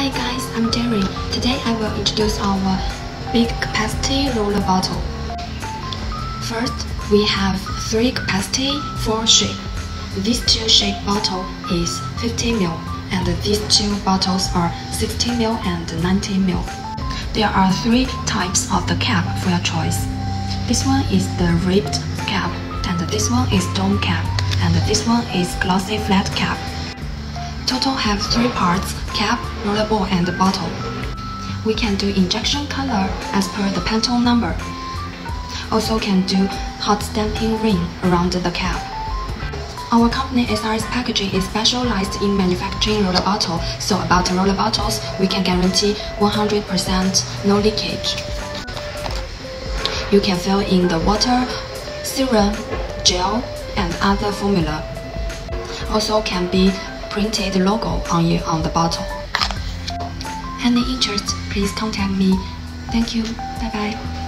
Hi guys, I'm Jerry. Today I will introduce our big capacity roller bottle. First, we have 3 capacity, 4 shape. This 2 shape bottle is 50 ml and these two bottles are 60 ml and 90 ml. There are 3 types of the cap for your choice. This one is the ribbed cap and this one is dome cap and this one is glossy flat cap. Total have three parts, cap, rollerball and bottle. We can do injection color as per the Pantone number. Also can do hot stamping ring around the cap. Our company SRS Packaging is specialized in manufacturing roller bottle, so about roller bottles, we can guarantee 100% no leakage. You can fill in the water, serum, gel, and other formula. Also can be printed logo on, you, on the bottle. Any interest, please contact me. Thank you. Bye bye.